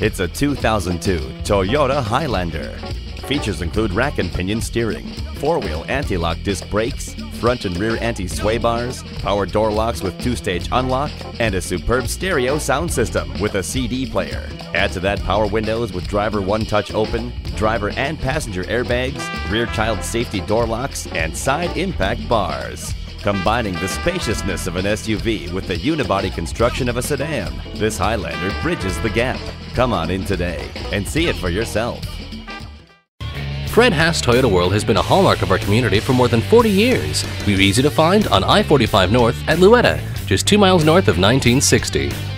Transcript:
It's a 2002 Toyota Highlander. Features include rack and pinion steering, four-wheel anti-lock disc brakes, front and rear anti-sway bars, power door locks with two-stage unlock, and a superb stereo sound system with a CD player. Add to that power windows with driver one-touch open, driver and passenger airbags, rear child safety door locks, and side impact bars. Combining the spaciousness of an SUV with the unibody construction of a sedan, this Highlander bridges the gap. Come on in today and see it for yourself. Fred Haas Toyota World has been a hallmark of our community for more than 40 years. We're easy to find on I 45 North at Louetta, just two miles north of 1960.